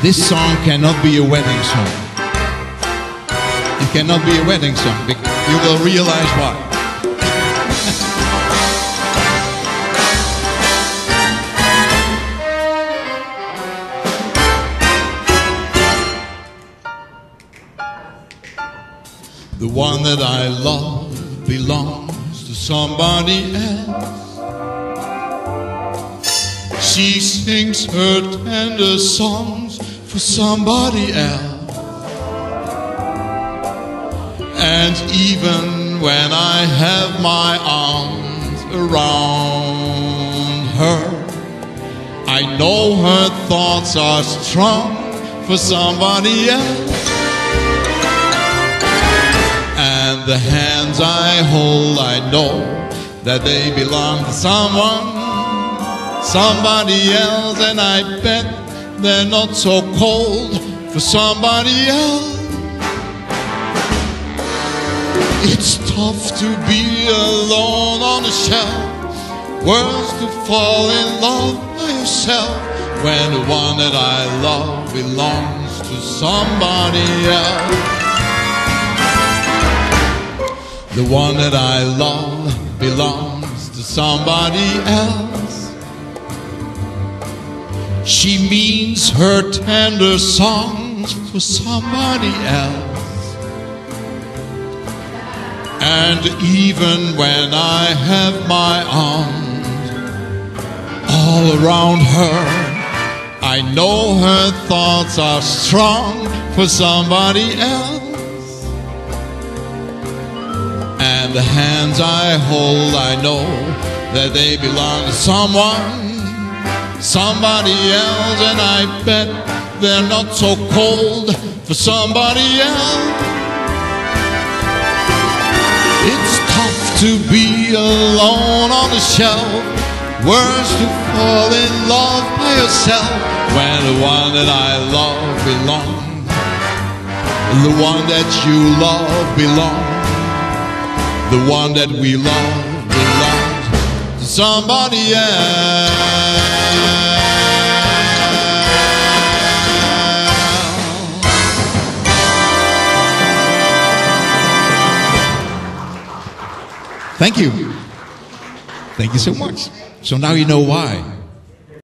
This song cannot be a wedding song. It cannot be a wedding song. You will realize why. The one that I love belongs to somebody else. She sings her tender songs for somebody else. And even when I have my arms around her, I know her thoughts are strong for somebody else. And the hands I hold, I know that they belong to someone, somebody else, and I bet they're not so cold for somebody else. It's tough to be alone on the shelf, worse to fall in love by yourself when the one that I love belongs to somebody else. The one that I love belongs to somebody else. She means her tender songs for somebody else. And even when I have my arms all around her, I know her thoughts are strong for somebody else. And the hands I hold, I know that they belong to someone, somebody else, and I bet they're not so cold for somebody else. It's tough to be alone on the shelf, worse to fall in love by yourself when the one that I love belongs, the one that you love belongs. The one that we love belongs to somebody else. Thank you. Thank you so much. So now you know why.